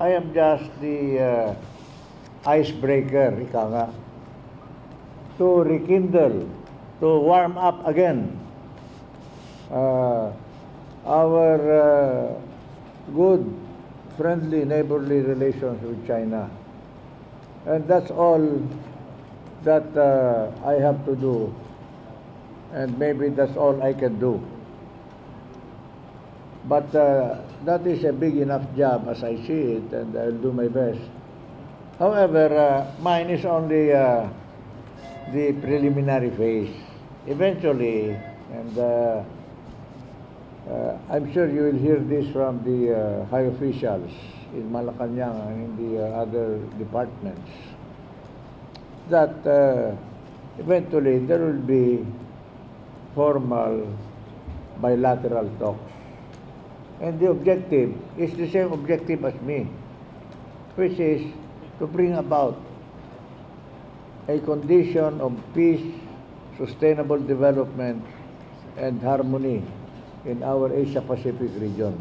I am just the uh, icebreaker, ika nga, to rekindle, to warm up again uh, our uh, good, friendly, neighborly relations with China. And that's all that uh, I have to do. And maybe that's all I can do. But uh, that is a big enough job as I see it, and I'll do my best. However, uh, mine is only uh, the preliminary phase. Eventually, and uh, uh, I'm sure you will hear this from the uh, high officials in Malacanang and in the uh, other departments, that uh, eventually there will be formal bilateral talks. And the objective is the same objective as me, which is to bring about a condition of peace, sustainable development, and harmony in our Asia Pacific region.